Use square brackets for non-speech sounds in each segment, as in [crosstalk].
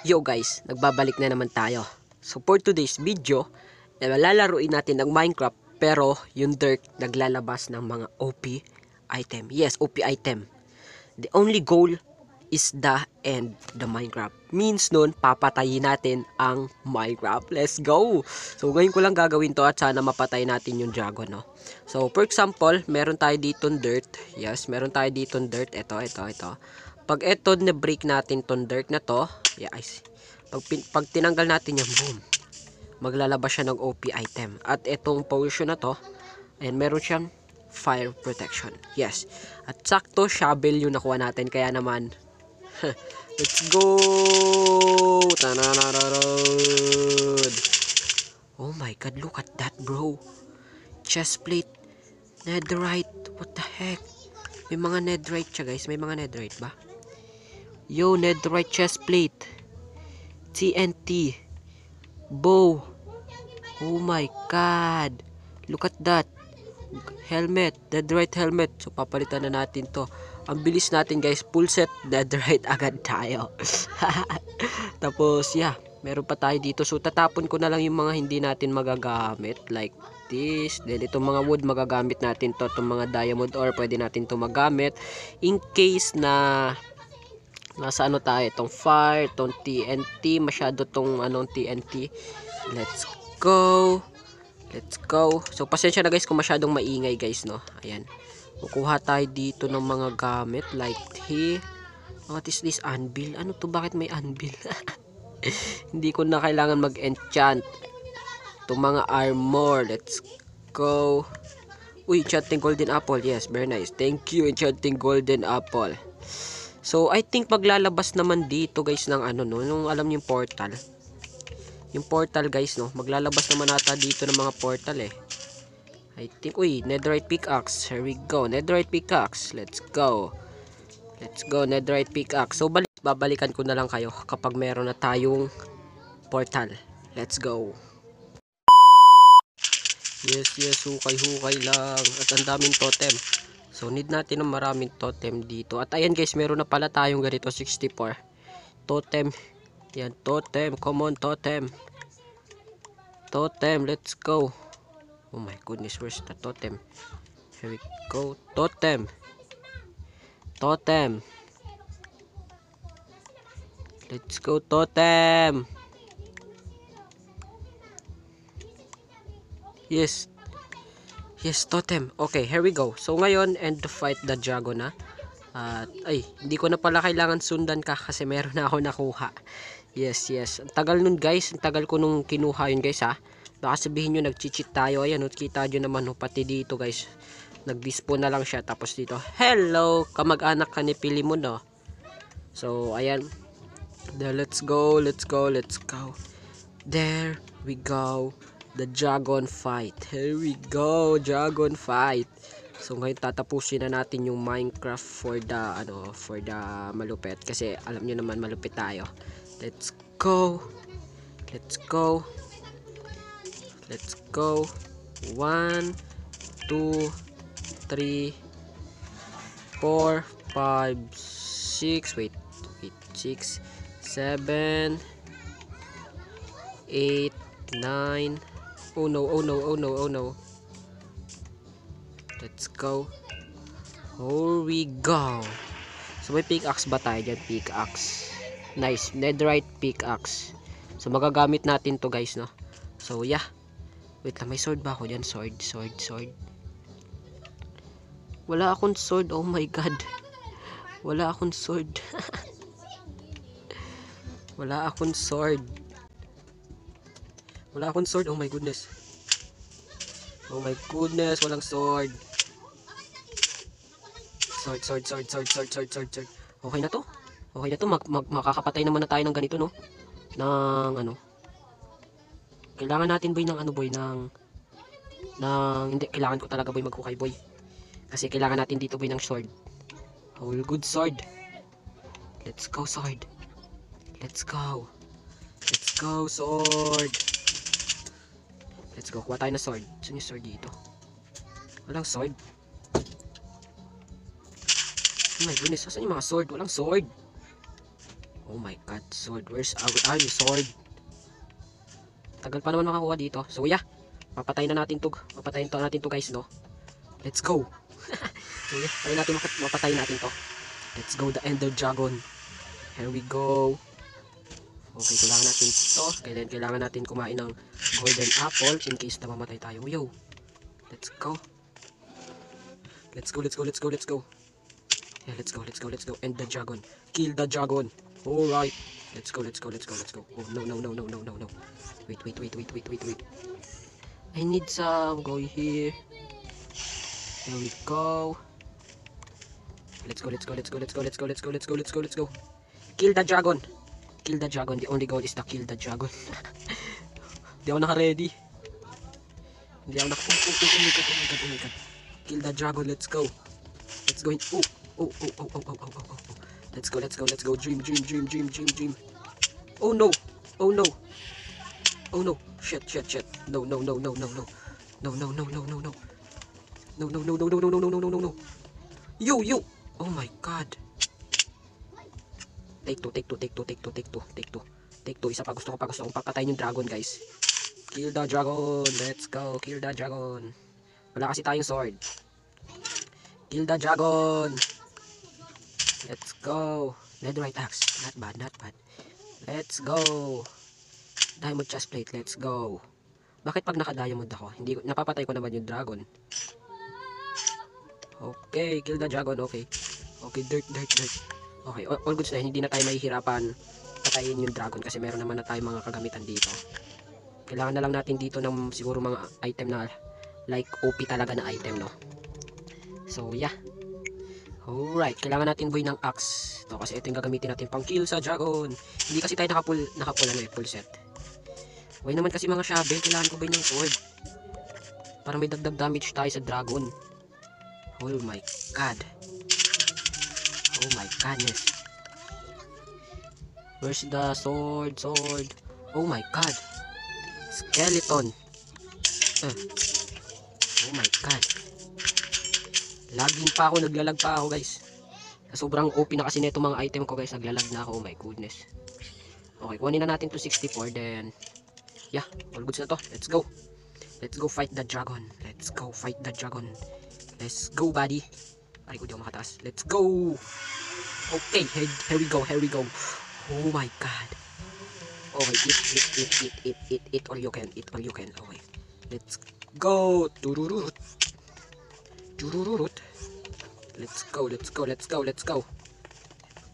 Yo guys, nagbabalik na naman tayo. So for today's video, eh, lalaruin natin ng Minecraft pero yung dirt naglalabas ng mga OP item. Yes, OP item. The only goal is the end the Minecraft. Means nun, papatayin natin ang Minecraft. Let's go! So ngayon ko lang gagawin to at sana mapatay natin yung dragon, no? So for example, meron tayo dito dirt. Yes, meron tayo dito dirt. Ito, ito, ito. Pag ito na-break natin tong dirt na to, yeah, see. Pag, pag tinanggal natin yan, boom. Maglalabas siya ng OP item. At itong potion na to, and meron siyang fire protection. Yes. At sakto, shovel yung nakuha natin. Kaya naman, [laughs] let's go! Tananararod! Oh my god, look at that, bro. Chest plate. Netherite. What the heck? May mga netherite siya, guys. May mga netherite ba? Yo, netherite chest plate. TNT. Bow. Oh my god. Look at that. Helmet. Netherite helmet. So, papalitan na natin to. Ang bilis natin guys. Full set. Netherite agad tayo. [laughs] Tapos, yeah. Meron pa tayo dito. So, tatapon ko na lang yung mga hindi natin magagamit. Like this. Then, itong mga wood magagamit natin to. Itong mga diamond ore pwede natin to magamit. In case na nasa ano tayo itong fire itong TNT masyado tong anong TNT let's go. Let's go. So pasensya na guys kung masyadong maingay guys no? Ayan. Kukuha tayo dito ng mga gamit like he what is this anvil? Ano to? Bakit may anvil? [laughs] Hindi ko na kailangan mag enchant itong mga armor. Let's go. Uy enchanting golden apple. Yes very nice. Thank you enchanting golden apple So, I think maglalabas naman dito guys ng ano no, nung alam niyo yung portal. Yung portal guys no, maglalabas naman ata dito ng mga portal eh. I think, uy, netherite pickaxe. Here we go, netherite pickaxe. Let's go. Let's go, netherite pickaxe. So, balik, babalikan ko na lang kayo kapag meron na tayong portal. Let's go. Yes, yes, hukay-hukay lang. At ang daming totem. So, need natin ng maraming totem dito. At ayan guys, meron na pala tayong ganito 64. Totem. Yan, totem. Come on, totem. Totem, let's go. Oh my goodness, where's the totem? Here we go. Totem. Totem. Let's go, totem. Yes, Yes, totem. Okay, here we go. So, ngayon, end to fight the dragon na. At, ay, hindi ko na pala kailangan sundan ka kasi meron na ako nakuha. Yes, yes. Ang tagal nun, guys. Ang tagal ko nung kinuha yun, guys, ha. Baka sabihin nyo, nag-cheat tayo. Ayan, oh, kita nyo naman, oh, pati dito, guys. Nag-dispo na lang siya. Tapos dito, hello, kamag-anak ka ni Pilimon, no. So, ayan. There, let's go, let's go, let's go. There we go the dragon fight. Here we go, dragon fight. So ngayon tatapusin na natin yung Minecraft for the ano, for the malupit kasi alam niyo naman malupit tayo. Let's go. Let's go. Let's go. 1 2 3 4 5 6 wait, wait 6 7 8 9 Oh no, oh no, oh no, oh no. Let's go. Here we go. So may pickaxe ba tayo dyan? Pickaxe. Nice. Netherite pickaxe. So magagamit natin to guys, no? So yeah. Wait lang, may sword ba ako dyan? Sword, sword, sword. Wala akong sword. Oh my god. Wala akong sword. [laughs] Wala akong sword. Wala akong sword. Oh my goodness. Oh my goodness. Walang sword. Sword, sword, sword, sword, sword, sword, sword, sword. Okay na to. Okay na to. Mag, mag, makakapatay naman na tayo ng ganito, no? Ng ano. Kailangan natin, boy, ng ano, boy, ng... ng hindi, kailangan ko talaga, boy, maghukay, boy. Kasi kailangan natin dito, boy, ng sword. Whole good sword. Let's go, sword. Let's go. Let's go, sword. Let's go. Kuha tayo ng sword. Saan yung sword dito? Walang sword. Oh my goodness. Saan yung mga sword? Walang sword. Oh my god, sword. Where's our, our sword? Tagal pa naman makakuha dito. So yeah, papatayin na natin to. Papatayin to natin to guys, no? Let's go. [laughs] so yeah, tayo natin mapat- mapatayin natin to. Let's go, the Ender Dragon. Here we go. Okay, kailangan natin to. Kailangan, kailangan natin kumain ng golden apple in case na mamatay tayo. Yo, let's go. Let's go, let's go, let's go, let's go. Yeah, let's go, let's go, let's go. End the dragon. Kill the dragon. Alright. Let's go, let's go, let's go, let's go. Oh, no, no, no, no, no, no, no. Wait, wait, wait, wait, wait, wait, wait. I need some. Go here. There we go. Let's go, let's go, let's go, let's go, let's go, let's go, let's go, let's go, let's go. Kill the dragon. Kill the dragon. The only goal is to kill the dragon. Hindi ako naka-ready. Hindi ako naka... Oh, oh, oh, oh oh oh my god. Kill the dragon, let's go. Let's go. Oh, oh, oh, oh, oh, oh, oh, oh, oh. Let's go, let's go, let's go. Dream, dream, dream, dream, dream, dream. Oh no. Oh no. Oh no. Shit, shit, shit. No, no, no, no, no, no. No, no, no, no, no, no. No, no, no, no, no, no, no, no, no, no, no. Yo, yo. Oh my god. Take two, take two, take two, take two, take two, take two. Take two. Isa pa gusto ko pa gusto kong papatayin yung dragon, guys. Kill the dragon. Let's go. Kill the dragon. Wala kasi tayong sword. Kill the dragon. Let's go. Netherite axe. Not bad, not bad. Let's go. Diamond chest plate. Let's go. Bakit pag naka-diamond ako, hindi napapatay ko naman yung dragon? Okay, kill the dragon. Okay. Okay, dirt, dirt, dirt. Okay, all, goods na. Hindi na tayo mahihirapan patayin yung dragon kasi meron naman na tayo mga kagamitan dito. Kailangan na lang natin dito ng siguro mga item na like OP talaga na item, no? So, yeah. Alright, kailangan natin buhay ng axe. Ito kasi ito yung gagamitin natin pang kill sa dragon. Hindi kasi tayo naka-full, naka-full ano eh, full set. Buhay naman kasi mga shovel, kailangan ko buhay ng sword. Para may dagdag damage tayo sa dragon. Oh my god. Oh my godness. Where's the sword, sword? Oh my god. Skeleton. Uh. Oh my god. Laging pa ako, naglalag pa ako guys. Sobrang OP na kasi nito mga item ko guys, naglalag na ako. Oh my goodness. Okay, kunin na natin to 64 then yeah, all goods na to. Let's go. Let's go fight the dragon. Let's go fight the dragon. Let's go buddy. Ay ko di ako makataas. Let's go. Okay, here, here we go, here we go. Oh my god. Okay, eat, eat, eat, eat, eat, eat, eat all you can, eat all you can. Okay, let's go. Turururut. Turururut. Let's go, let's go, let's go, let's go.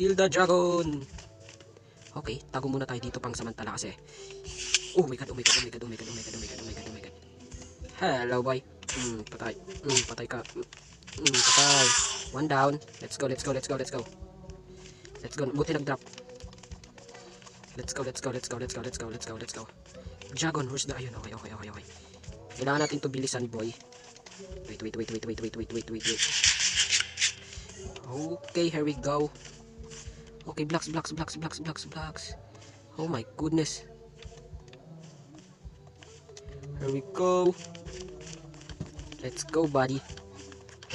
Kill the dragon. Okay, tago muna tayo dito pang samantala kasi. Oh my god, oh my god, oh my god, oh my god, oh my god, oh my god, oh my god, oh my god. Hello boy. Hmm, patay. Hmm, patay ka. Mm, Patay. One down. Let's go, let's go, let's go, let's go. Let's go. Buti nag-drop. Let's go, let's go, let's go, let's go, let's go, let's go, let's go. Dragon, where's the... Ayun, okay, okay, okay, okay. Kailangan natin to bilisan, boy. Wait, wait, wait, wait, wait, wait, wait, wait, wait, wait. Okay, here we go. Okay, blocks, blocks, blocks, blocks, blocks, blocks. Oh my goodness. Here we go. Let's go, buddy.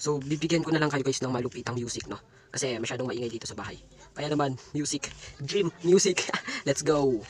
So, bibigyan ko na lang kayo guys ng malupitang music, no? Kasi masyadong maingay dito sa bahay. Kaya naman, music. Dream music. [laughs] let's go.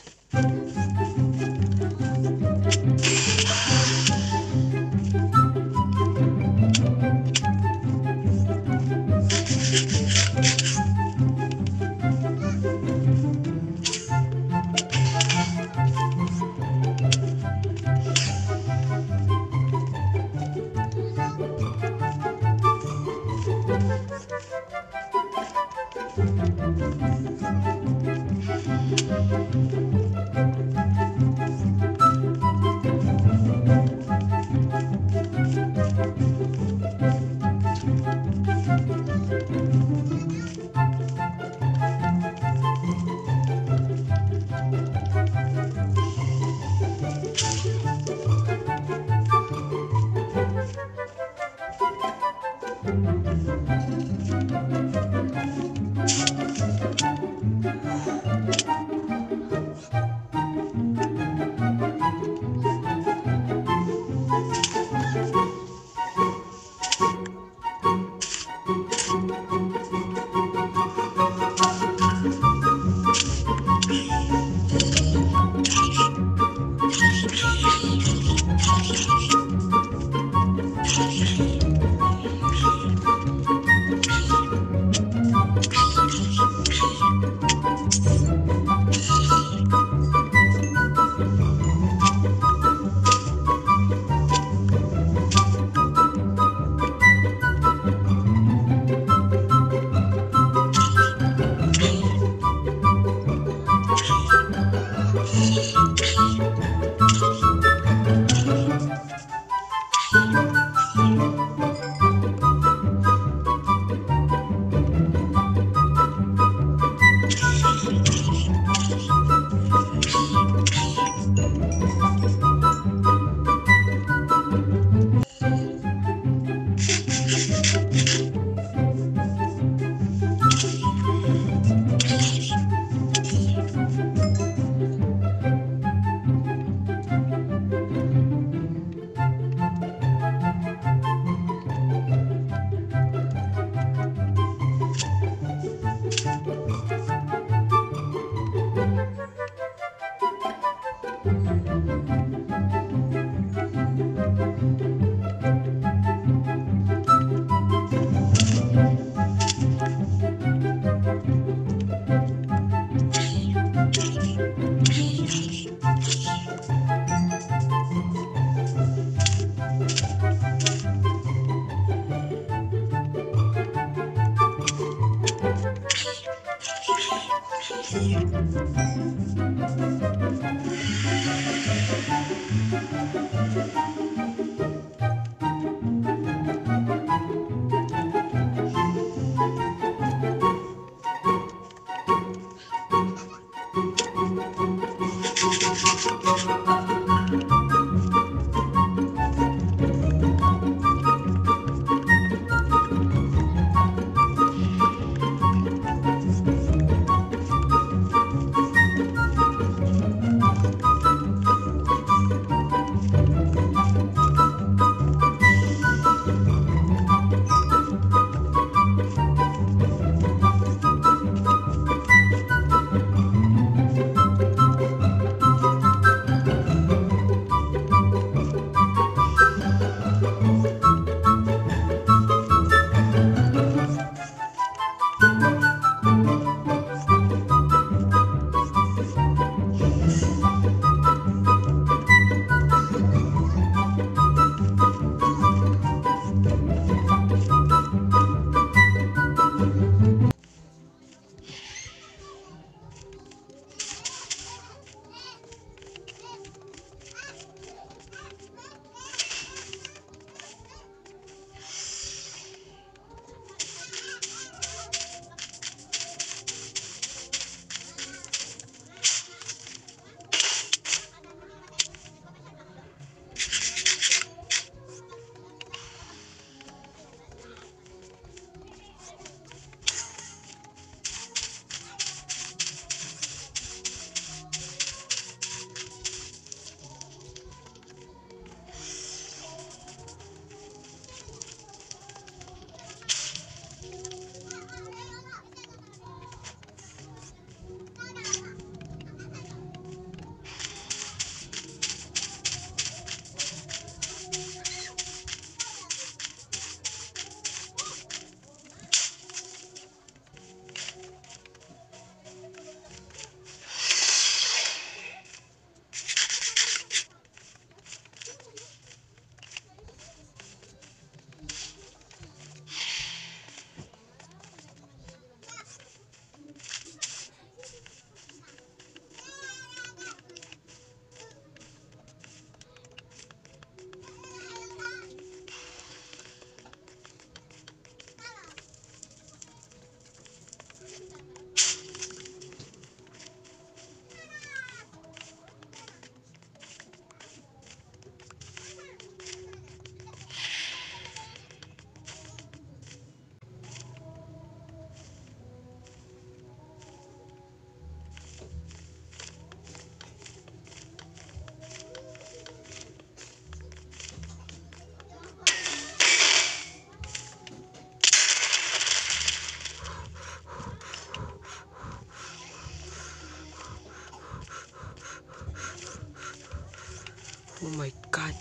My god.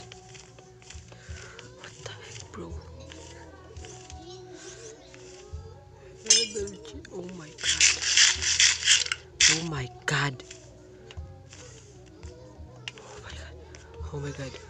What the heck, bro? Oh my god. Oh my god. Oh my god. Oh my god.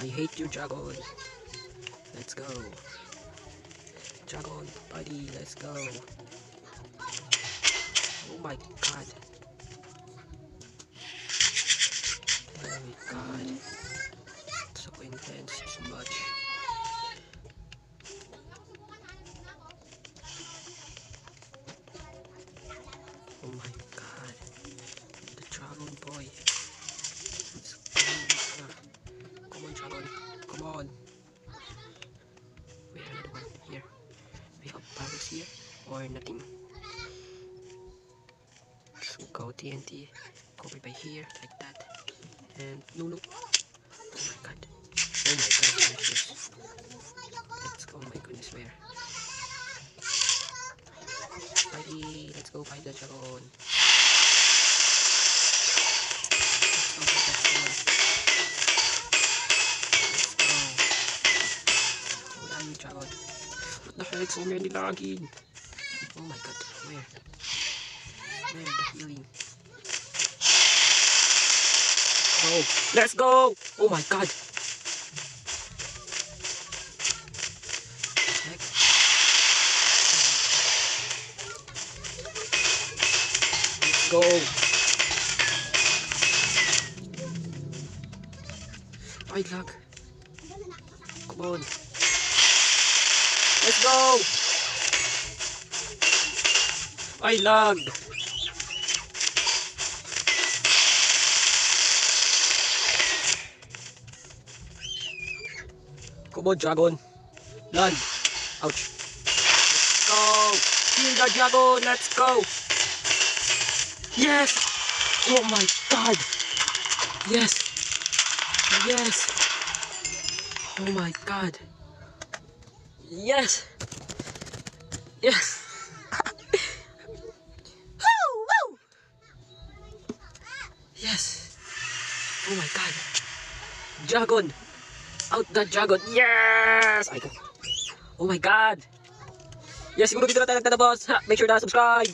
I hate you, dragon. Let's go. Dragon, buddy, let's go. Oh my god. Oh my god. So intense. Too much. Or nothing. So go TNT. Go by here like that. And no no. Oh my god. Oh my god. this? Let's go. Oh my goodness, where? Spidey, let's go find the dragon? What the heck? So many lagging. Oh my god. Where? Where? The healing. Go. Let's go. Oh my god. Let's go. Ay, lag. Come on. Let's go. Ay, lag. Come on, dragon. Land. Ouch. Let's go. Kill the dragon. Let's go. Yes. Oh my god. Yes. Yes. Oh my god. Yes. Yes. Oh my god. Dragon. Out the dragon. Yes! Oh my god. Yes, siguro dito na tayo nagtatapos. Make sure na subscribe.